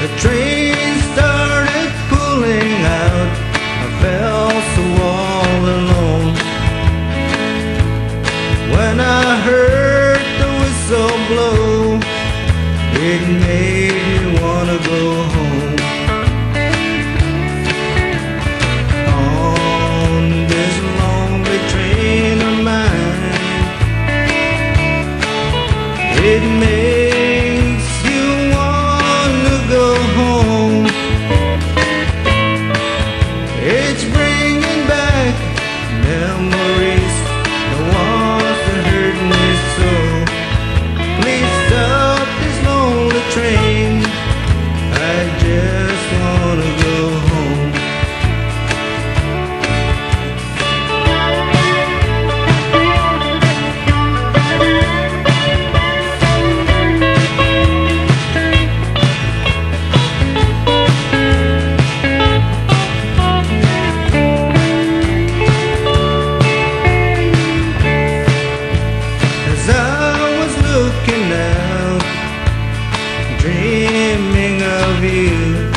The train started pulling out. I felt so all alone. When I heard the whistle blow, it made me wanna go home. It's bringing back memories, hurt me so. Please stop this lonely train. of you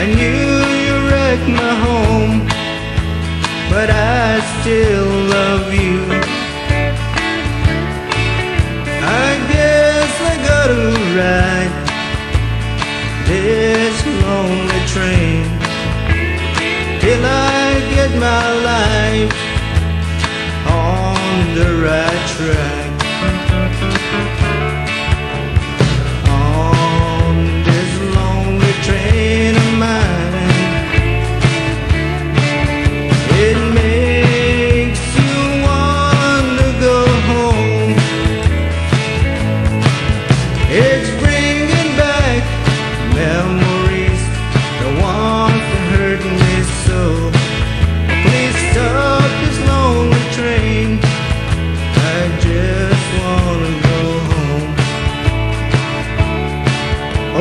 I knew you wrecked my home But I still love you. I guess I gotta ride This lonely train Till I get my life On the right track.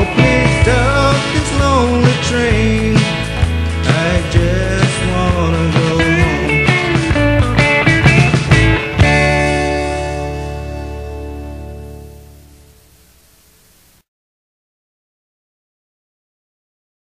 Oh, please stop this lonely train.